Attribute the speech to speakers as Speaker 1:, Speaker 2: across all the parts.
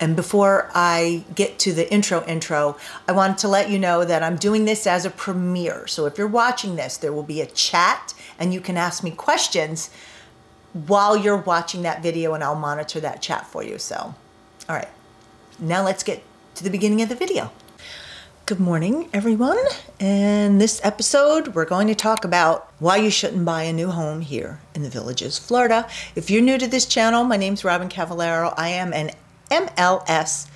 Speaker 1: And before I get to the intro intro, I wanted to let you know that I'm doing this as a premiere. So if you're watching this, there will be a chat and you can ask me questions while you're watching that video and I'll monitor that chat for you. So, all right, now let's get to the beginning of the video. Good morning, everyone. In this episode, we're going to talk about why you shouldn't buy a new home here in the Villages, Florida. If you're new to this channel, my name's Robyn Cavallaro. I am an MLS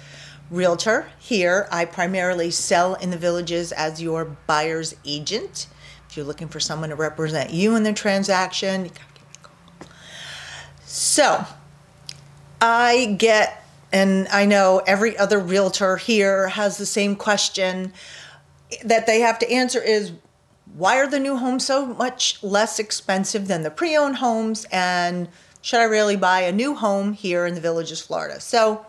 Speaker 1: realtor here. I primarily sell in the Villages as your buyer's agent. If you're looking for someone to represent you in the transaction, so I get and I know every other realtor here has the same question that they have to answer is why are the new homes so much less expensive than the pre-owned homes and should I really buy a new home here in the Villages, Florida? So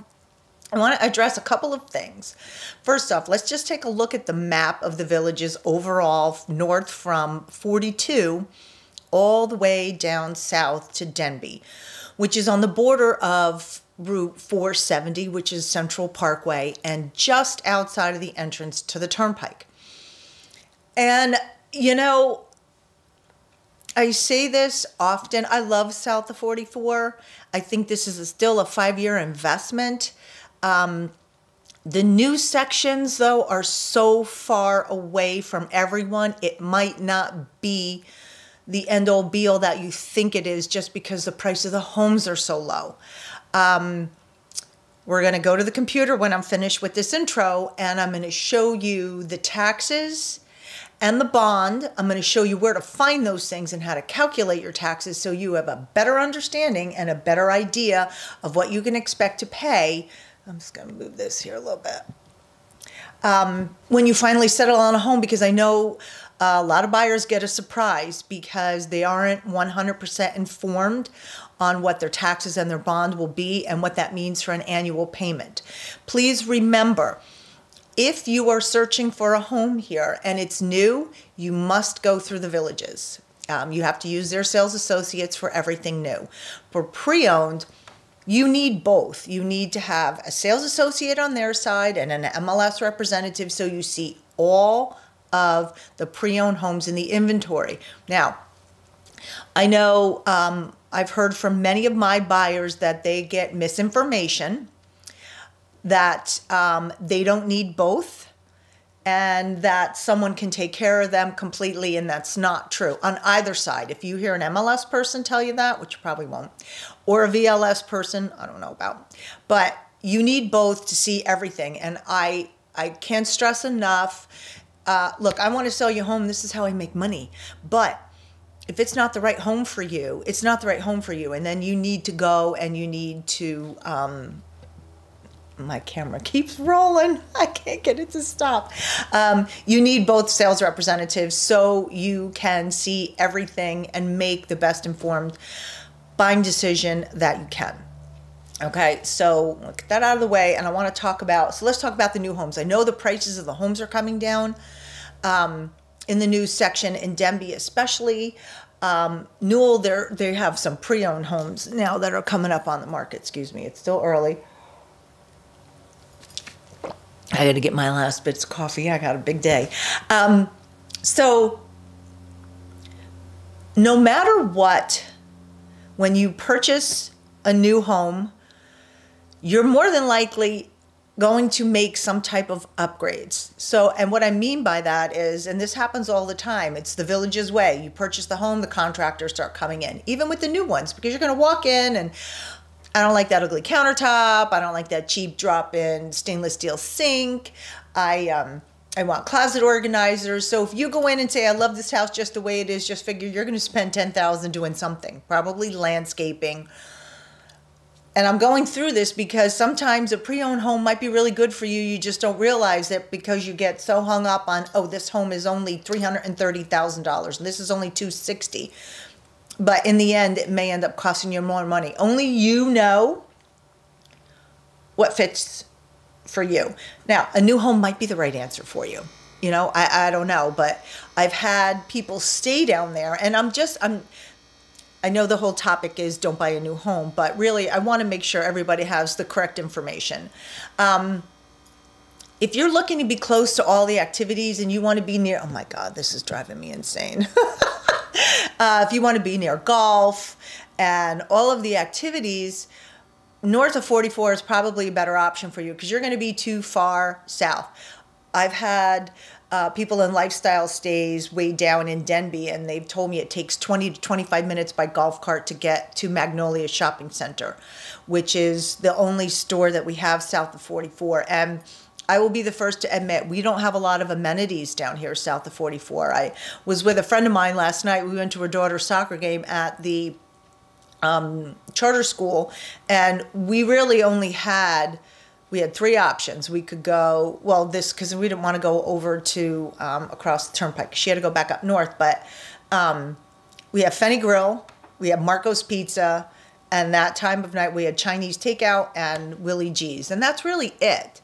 Speaker 1: I want to address a couple of things. First off, let's just take a look at the map of the Villages overall north from 42 all the way down south to Denby, which is on the border of Route 470, which is Central Parkway, and just outside of the entrance to the Turnpike. And, you know, I say this often. I love South of 44. I think this is still a five year investment. Um, the new sections, though, are so far away from everyone, it might not be the end all be all that you think it is just because the price of the homes are so low. Um, we're going to go to the computer when I'm finished with this intro and I'm going to show you the taxes and the bond. I'm going to show you where to find those things and how to calculate your taxes so you have a better understanding and a better idea of what you can expect to pay. I'm just going to move this here a little bit. Um, when you finally settle on a home, because I know a lot of buyers get a surprise because they aren't 100% informed on what their taxes and their bond will be and what that means for an annual payment. Please remember, if you are searching for a home here and it's new, you must go through the villages. Um, you have to use their sales associates for everything new. For pre owned, you need both. You need to have a sales associate on their side and an MLS representative so you see all of the pre owned homes in the inventory. Now, I know um, I've heard from many of my buyers that they get misinformation, that um, they don't need both, and that someone can take care of them completely, and that's not true on either side. If you hear an MLS person tell you that, which you probably won't, or a VLS person, I don't know about, but you need both to see everything. And I I can't stress enough. Uh, look, I want to sell you home. This is how I make money, but if it's not the right home for you, it's not the right home for you. And then you need to go and you need to, um, my camera keeps rolling. I can't get it to stop. Um, you need both sales representatives so you can see everything and make the best informed buying decision that you can. Okay, so get that out of the way, and I want to talk about. So let's talk about the new homes. I know the prices of the homes are coming down. Um, in the news section in Denbigh, especially. Um, Newell, they have some pre-owned homes now that are coming up on the market. Excuse me, it's still early. I got to get my last bits of coffee. I got a big day. Um, so, no matter what, when you purchase a new home, you're more than likely going to make some type of upgrades. So, and what I mean by that is, and this happens all the time, it's the village's way. You purchase the home, the contractors start coming in, even with the new ones, because you're going to walk in and I don't like that ugly countertop. I don't like that cheap drop in stainless steel sink. I, um, I want closet organizers. So if you go in and say, I love this house just the way it is, just figure you're going to spend 10000 doing something, probably landscaping, and I'm going through this because sometimes a pre-owned home might be really good for you. You just don't realize it because you get so hung up on, oh, this home is only three hundred and this is only two sixty. But in the end, it may end up costing you more money. Only you know what fits for you. Now, a new home might be the right answer for you. You know, I, I don't know, but I've had people stay down there, and I'm just I'm I know the whole topic is don't buy a new home, but really I want to make sure everybody has the correct information. Um, if you're looking to be close to all the activities and you want to be near, oh my God, this is driving me insane. uh, if you want to be near golf and all of the activities, north of 44 is probably a better option for you because you're going to be too far south. I've had uh, people in lifestyle stays way down in Denby, and they've told me it takes 20 to 25 minutes by golf cart to get to Magnolia Shopping Center, which is the only store that we have south of 44. And I will be the first to admit we don't have a lot of amenities down here south of 44. I was with a friend of mine last night. We went to her daughter's soccer game at the um, charter school, and we really only had we had three options. We could go well this because we didn't want to go over to um, across the turnpike. She had to go back up north, but um, we have Fenney Grill, we have Marco's Pizza, and that time of night we had Chinese takeout and Willie G's, and that's really it.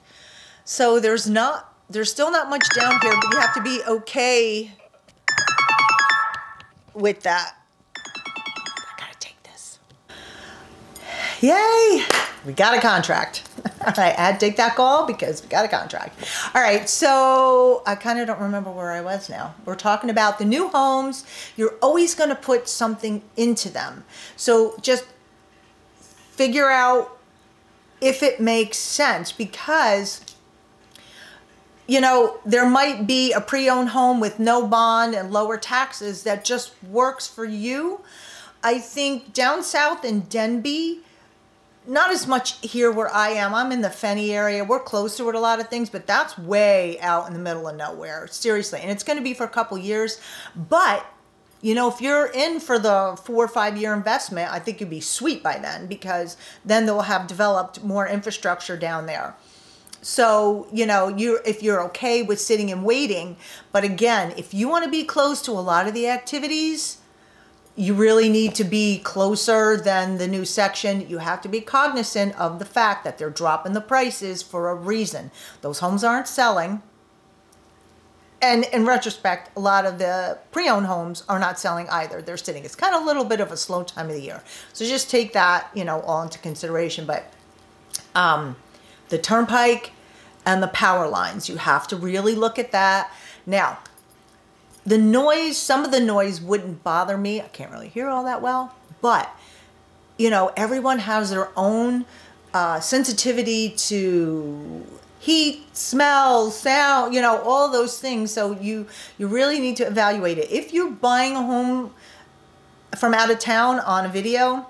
Speaker 1: So there's not there's still not much down here, but you have to be okay with that. I gotta take this. Yay! We got a contract. All right, I had to take that call because we got a contract. All right, so I kind of don't remember where I was now. We're talking about the new homes. You're always going to put something into them. So just figure out if it makes sense because you know, there might be a pre-owned home with no bond and lower taxes that just works for you. I think down south in Denby, not as much here where I am. I'm in the Fenney area. We're closer with a lot of things, but that's way out in the middle of nowhere. Seriously. And it's going to be for a couple years. But, you know, if you're in for the four or five year investment, I think you'd be sweet by then because then they'll have developed more infrastructure down there. So, you know, you if you're okay with sitting and waiting, but again, if you want to be close to a lot of the activities, you really need to be closer than the new section. You have to be cognizant of the fact that they're dropping the prices for a reason. Those homes aren't selling. And in retrospect, a lot of the pre-owned homes are not selling either. They're sitting. It's kind of a little bit of a slow time of the year. So just take that, you know, all into consideration. But um, the turnpike and the power lines, you have to really look at that. Now, the noise, some of the noise wouldn't bother me. I can't really hear all that well, but you know, everyone has their own uh, sensitivity to heat, smell, sound, you know, all those things. So you you really need to evaluate it. If you're buying a home from out of town on a video,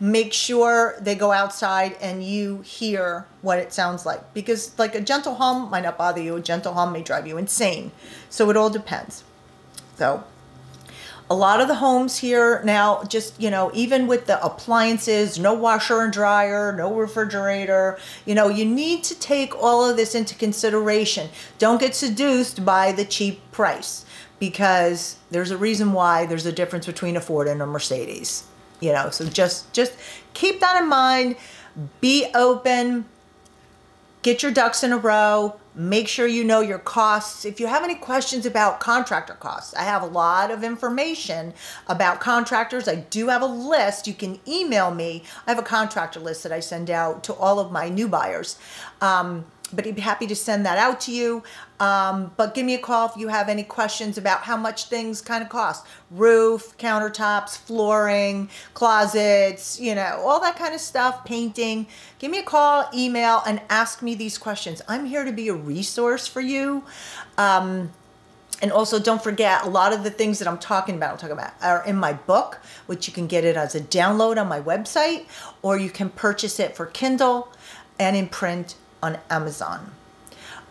Speaker 1: make sure they go outside and you hear what it sounds like. Because like a gentle hum might not bother you. A gentle hum may drive you insane. So it all depends. So a lot of the homes here now just you know even with the appliances no washer and dryer no refrigerator you know you need to take all of this into consideration. Don't get seduced by the cheap price because there's a reason why there's a difference between a ford and a mercedes you know so just just keep that in mind. Be open. Get your ducks in a row. Make sure you know your costs. If you have any questions about contractor costs i have a lot of information about contractors. I do have a list. You can email me. I have a contractor list that i send out to all of my new buyers. Um, but I'd be happy to send that out to you. Um, but give me a call if you have any questions about how much things kind of cost. Roof, countertops, flooring, closets, you know, all that kind of stuff, painting. Give me a call, email, and ask me these questions. I'm here to be a resource for you. Um, and also don't forget a lot of the things that I'm talking about, I'm talking about are in my book, which you can get it as a download on my website, or you can purchase it for Kindle and in print on Amazon.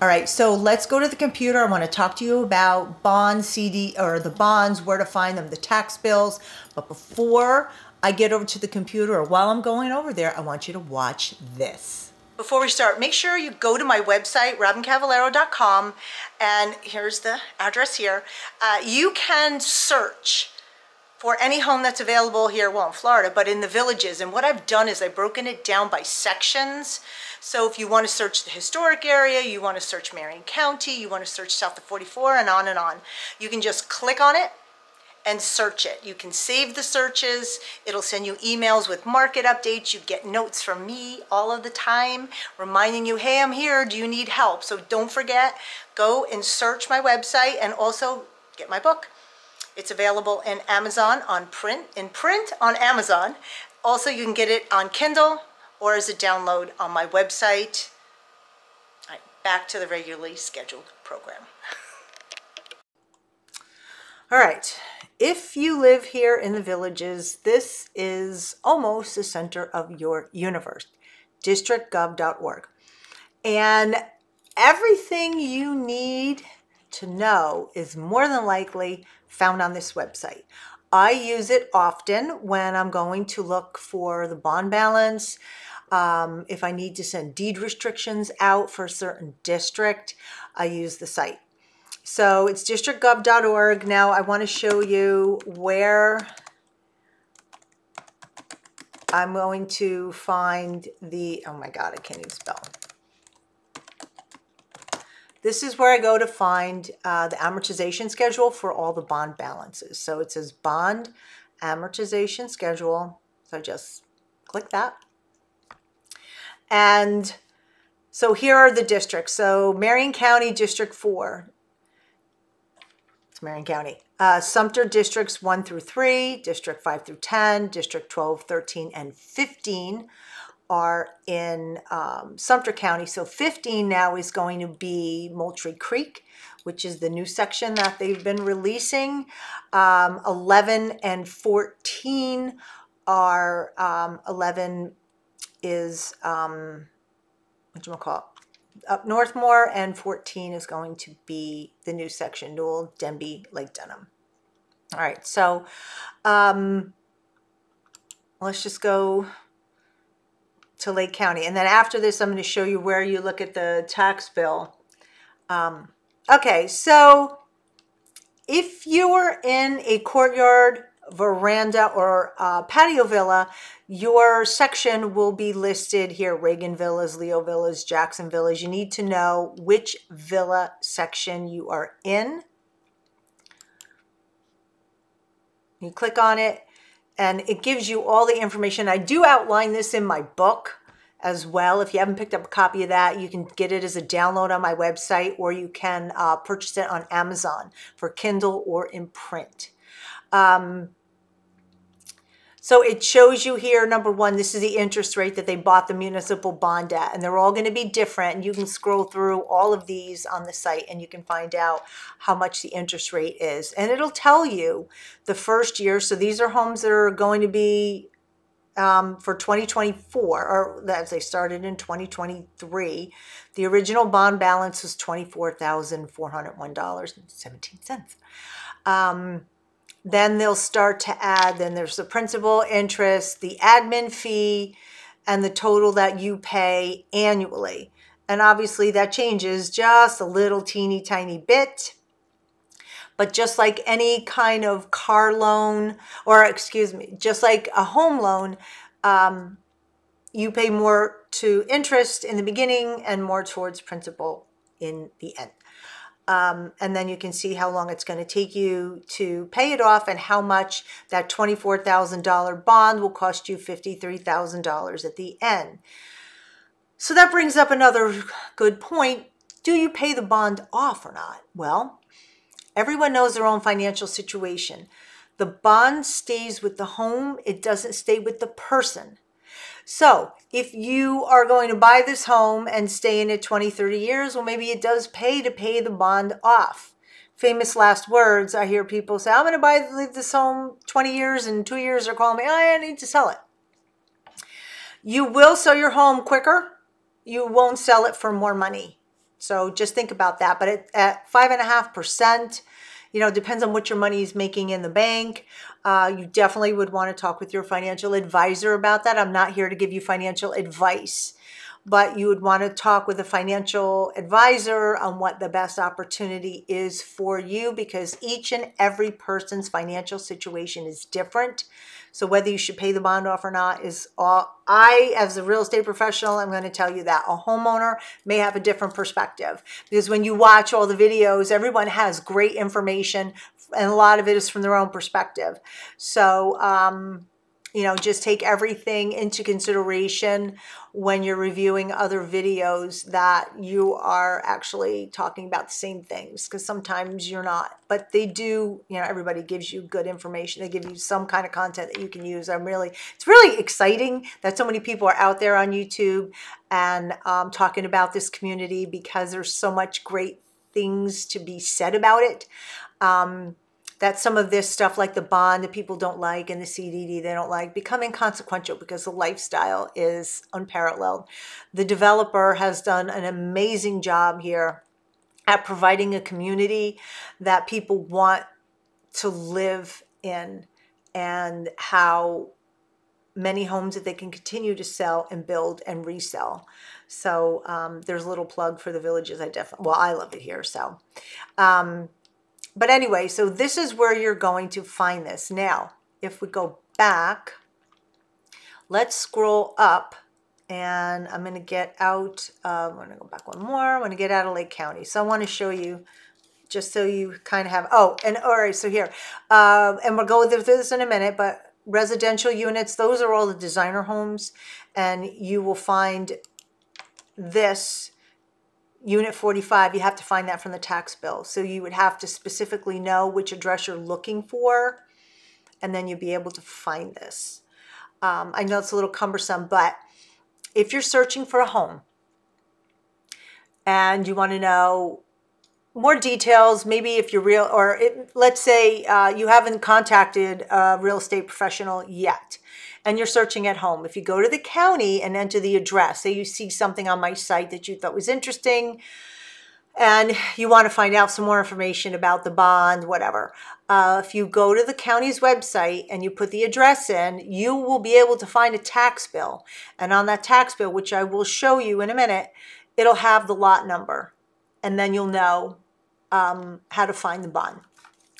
Speaker 1: All right, so let's go to the computer. I want to talk to you about bond CD or the bonds, where to find them, the tax bills. But before I get over to the computer or while I'm going over there, I want you to watch this. Before we start, make sure you go to my website, robyncavallaro.com, and here's the address here. Uh, you can search for any home that's available here, well, in Florida, but in the villages. And what I've done is I've broken it down by sections. So if you want to search the historic area, you want to search Marion County, you want to search south of 44 and on and on, you can just click on it and search it. You can save the searches. It'll send you emails with market updates. You get notes from me all of the time reminding you, hey, I'm here. Do you need help? So don't forget, go and search my website and also get my book. It's available in Amazon on print, in print on Amazon. Also, you can get it on Kindle or as a download on my website. Back to the regularly scheduled program. All right, if you live here in the villages, this is almost the center of your universe, districtgov.org. And everything you need to know is more than likely found on this website. I use it often when I'm going to look for the bond balance, um, if I need to send deed restrictions out for a certain district, I use the site. So it's districtgov.org. Now I want to show you where I'm going to find the, oh my God, I can't even spell. This is where I go to find uh, the amortization schedule for all the bond balances. So it says bond amortization schedule. So I just click that. And so here are the districts. So Marion County District 4, It's Marion County. Uh, Sumter districts 1 through 3, District 5 through 10, District 12, 13, and 15 are in um, Sumter County. So 15 now is going to be Moultrie Creek, which is the new section that they've been releasing. Um, 11 and 14 are, um, 11 is, um, what do you call it? up Northmore, and 14 is going to be the new section, Newell, Denby, Lake Denham. All right, so um, let's just go to Lake County. And then after this, I'm going to show you where you look at the tax bill. Um, okay, so if you are in a courtyard veranda or uh, patio villa, your section will be listed here, Reagan Villas, Leo Villas, Jackson Villas. You need to know which villa section you are in. You click on it and it gives you all the information. I do outline this in my book as well. If you haven't picked up a copy of that, you can get it as a download on my website or you can uh, purchase it on Amazon for Kindle or in print. Um, so it shows you here, number one, this is the interest rate that they bought the municipal bond at, and they're all going to be different. And you can scroll through all of these on the site and you can find out how much the interest rate is. And it'll tell you the first year. So these are homes that are going to be um, for 2024, or as they started in 2023. The original bond balance was $24,401.17. Um, then they'll start to add, then there's the principal interest, the admin fee, and the total that you pay annually. And obviously that changes just a little teeny tiny bit. But just like any kind of car loan, or excuse me, just like a home loan, um, you pay more to interest in the beginning and more towards principal in the end. Um, and then you can see how long it's going to take you to pay it off and how much that $24,000 bond will cost you $53,000 at the end. So that brings up another good point. Do you pay the bond off or not? Well, everyone knows their own financial situation. The bond stays with the home, it doesn't stay with the person. So if you are going to buy this home and stay in it 20, 30 years, well, maybe it does pay to pay the bond off. Famous last words. I hear people say, I'm going to buy leave this home 20 years and two years they're calling me, oh, I need to sell it. You will sell your home quicker. You won't sell it for more money. So just think about that. But at five and a half percent, you know, depends on what your money is making in the bank. Uh, you definitely would want to talk with your financial advisor about that. I'm not here to give you financial advice. but you would want to talk with a financial advisor on what the best opportunity is for you because each and every person's financial situation is different. So whether you should pay the bond off or not is all I as a real estate professional I'm going to tell you that a homeowner may have a different perspective because when you watch all the videos everyone has great information and a lot of it is from their own perspective. So um you know, just take everything into consideration when you're reviewing other videos that you are actually talking about the same things because sometimes you're not. But they do, you know, everybody gives you good information. They give you some kind of content that you can use. I'm really, it's really exciting that so many people are out there on YouTube and um, talking about this community because there's so much great things to be said about it. Um, that some of this stuff like the bond that people don't like and the CDD they don't like become inconsequential because the lifestyle is unparalleled. The developer has done an amazing job here at providing a community that people want to live in and how many homes that they can continue to sell and build and resell. So um, there's a little plug for the villages. I definitely, well, I love it here. So, um, but anyway, so this is where you're going to find this. Now, if we go back, let's scroll up and I'm going to get out, uh, I'm going to go back one more. I'm going to get out of Lake County. So I want to show you just so you kind of have, oh, and all right, so here, uh, and we'll go through this in a minute, but residential units, those are all the designer homes, and you will find this Unit 45, you have to find that from the tax bill. So you would have to specifically know which address you're looking for, and then you'd be able to find this. Um, I know it's a little cumbersome, but if you're searching for a home and you want to know more details, maybe if you're real, or it, let's say uh, you haven't contacted a real estate professional yet and you're searching at home. If you go to the county and enter the address, say you see something on my site that you thought was interesting, and you want to find out some more information about the bond, whatever. Uh, if you go to the county's website and you put the address in, you will be able to find a tax bill. And on that tax bill, which I will show you in a minute, it'll have the lot number. And then you'll know um, how to find the bond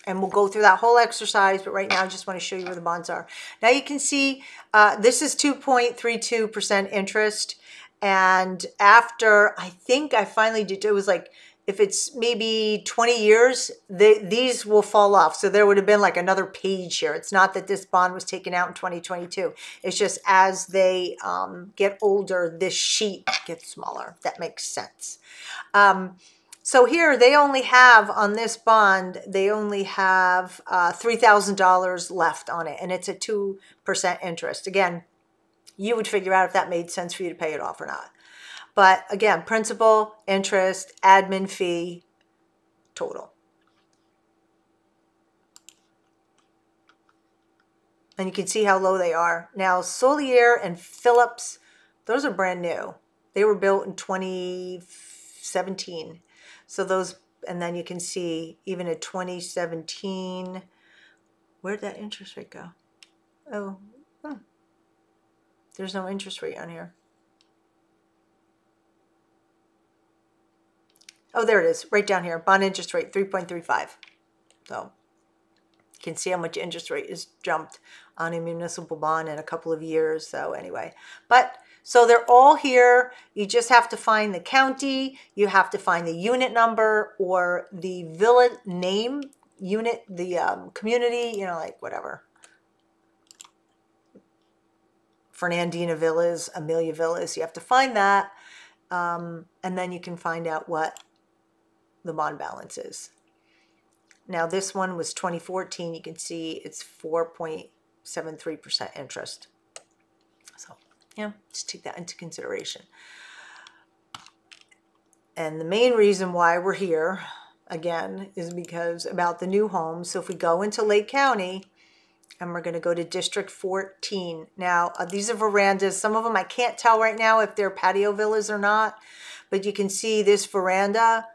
Speaker 1: and we'll go through that whole exercise, but right now I just want to show you where the bonds are. Now you can see uh, this is 2.32% interest. And after, I think I finally did, it was like, if it's maybe 20 years, they, these will fall off. So there would have been like another page here. It's not that this bond was taken out in 2022. It's just as they um, get older, this sheet gets smaller. That makes sense. Um, so here they only have on this bond, they only have uh, $3,000 left on it and it's a 2% interest. Again, you would figure out if that made sense for you to pay it off or not. But again, principal, interest, admin fee, total. And you can see how low they are. Now, Solier and Phillips, those are brand new. They were built in 2017. So those, and then you can see even at 2017, where'd that interest rate go? Oh, hmm. there's no interest rate on here. Oh, there it is, right down here. Bond interest rate, 3.35. So you can see how much interest rate has jumped on a municipal bond in a couple of years. So anyway, but so they're all here. You just have to find the county, you have to find the unit number or the villa name, unit, the um, community, you know, like whatever. Fernandina Villas, Amelia Villas, you have to find that. Um, and then you can find out what the bond balance is. Now this one was 2014. You can see it's 4.73% interest. So yeah, just take that into consideration. And the main reason why we're here, again, is because about the new homes. So if we go into Lake County, and we're going to go to District 14. Now, uh, these are verandas. Some of them I can't tell right now if they're patio villas or not, but you can see this veranda,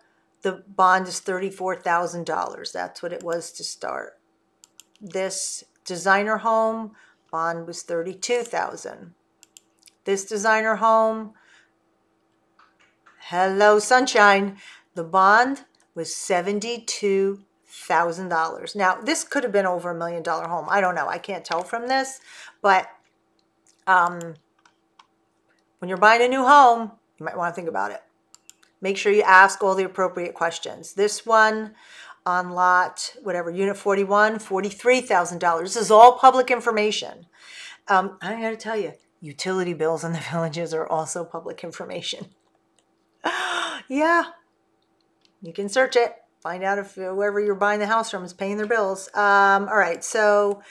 Speaker 1: the bond is $34,000. That's what it was to start. This designer home, bond was 32,000. This designer home, Hello, sunshine. The bond was $72,000. Now, this could have been over a million dollar home. I don't know. I can't tell from this, but um, when you're buying a new home, you might want to think about it. Make sure you ask all the appropriate questions. This one on lot, whatever, unit 41, $43,000. This is all public information. Um, I got to tell you, utility bills in the villages are also public information. yeah, you can search it. Find out if whoever you're buying the house from is paying their bills. Um, all right, so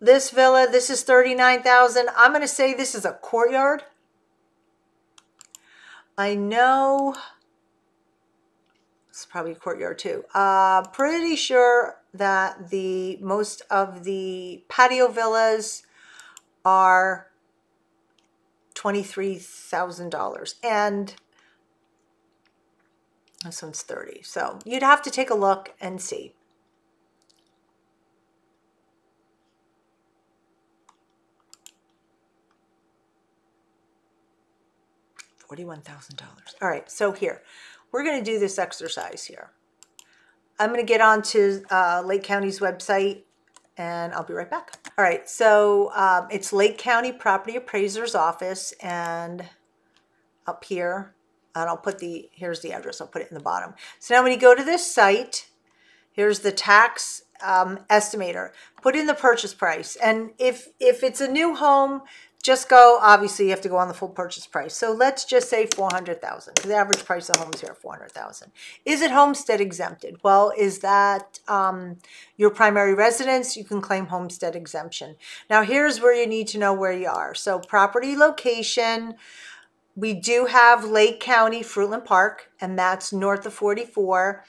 Speaker 1: this villa, this is 39,000. I'm to say this is a courtyard. I know it's probably courtyard too. Uh, pretty sure that the most of the patio villas are $23,000 and this one's 30. So you'd have to take a look and see. $41,000. All right, so here, we're going to do this exercise here. I'm going to get onto uh, Lake County's website and I'll be right back. All right, so um, it's Lake County Property Appraiser's Office and up here, and I'll put the, here's the address, I'll put it in the bottom. So now when you go to this site, here's the tax um, estimator. Put in the purchase price. And if, if it's a new home, just go, obviously you have to go on the full purchase price. So let's just say 400,000. The average price of homes here, are 400,000. Is it homestead exempted? Well, is that um, your primary residence? You can claim homestead exemption. Now here's where you need to know where you are. So property location, we do have Lake County Fruitland Park, and that's north of 44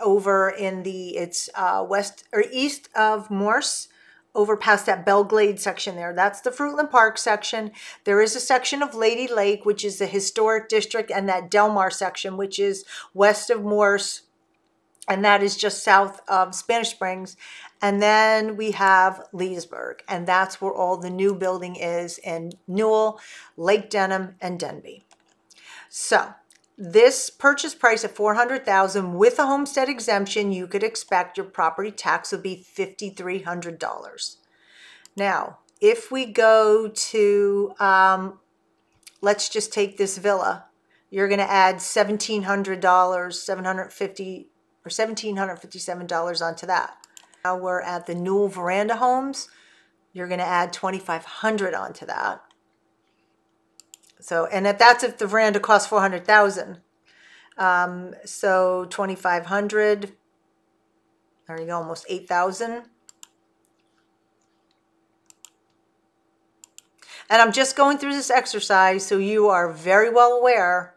Speaker 1: over in the, it's uh, west or east of Morse over past that Belglade section there. That's the Fruitland Park section. There is a section of Lady Lake, which is the historic district, and that Delmar section, which is west of Morse, and that is just south of Spanish Springs. And then we have Leesburg, and that's where all the new building is in Newell, Lake Denham, and Denby. So this purchase price of 400000 with a homestead exemption, you could expect your property tax would be $5,300. Now, if we go to, um, let's just take this villa, you're going to add $1,700, 750 or $1,757 onto that. Now we're at the Newell Veranda Homes. You're going to add 2500 onto that. So, and if that's if the veranda costs 400,000. Um, so 2,500, there you go, almost 8,000. And I'm just going through this exercise so you are very well aware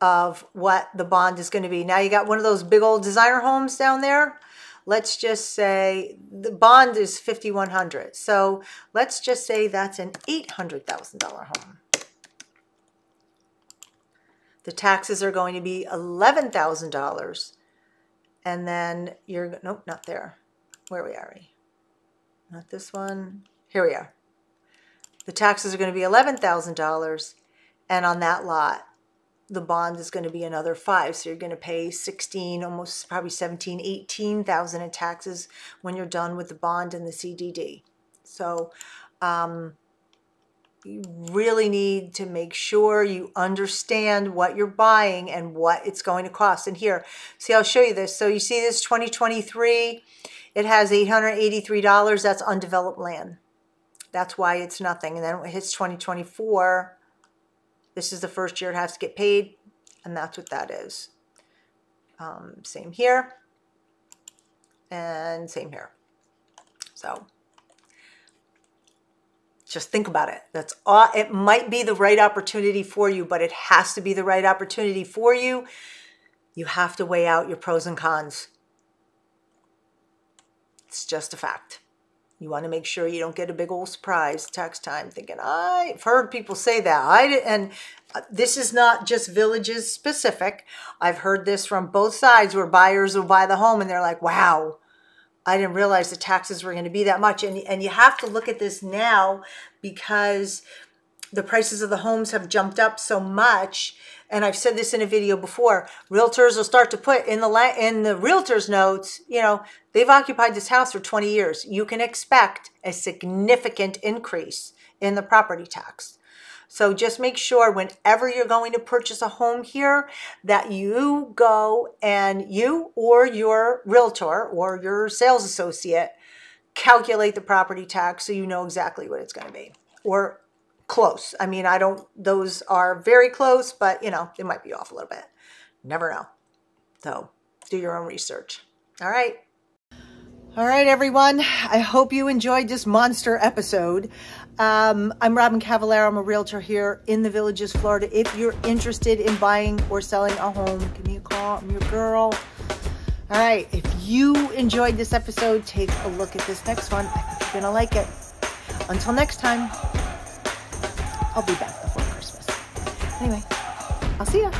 Speaker 1: of what the bond is going to be. Now you got one of those big old designer homes down there. Let's just say the bond is 5100 So let's just say that's an $800,000 home. The taxes are going to be $11,000. And then you're, nope, not there. Where are we? Not this one. Here we are. The taxes are going to be $11,000. And on that lot, the bond is going to be another five. So you're going to pay 16, almost probably 17, 18,000 in taxes when you're done with the bond and the CDD. So, um, you really need to make sure you understand what you're buying and what it's going to cost. And here, see, I'll show you this. So you see this 2023, it has $883. That's undeveloped land. That's why it's nothing. And then it hits 2024, this is the first year it has to get paid. And that's what that is. Um, same here. And same here. So just think about it. That's all, it might be the right opportunity for you, but it has to be the right opportunity for you. You have to weigh out your pros and cons. It's just a fact. You want to make sure you don't get a big old surprise tax time thinking, I've heard people say that. I did, and uh, this is not just villages specific. I've heard this from both sides where buyers will buy the home and they're like, wow, I didn't realize the taxes were going to be that much. And, and you have to look at this now because the prices of the homes have jumped up so much and I've said this in a video before, realtors will start to put in the in the realtors notes, you know, they've occupied this house for 20 years. You can expect a significant increase in the property tax. So just make sure whenever you're going to purchase a home here that you go and you or your realtor or your sales associate calculate the property tax so you know exactly what it's going to be or close. I mean, I don't, those are very close, but you know, they might be off a little bit. Never know. So do your own research. All right. All right, everyone. I hope you enjoyed this monster episode. Um, I'm Robyn Cavallaro. I'm a realtor here in the Villages, Florida. If you're interested in buying or selling a home, give me a call. I'm your girl. All right. If you enjoyed this episode, take a look at this next one. I think you're going to like it. Until next time. I'll be back before Christmas. Anyway, I'll see ya.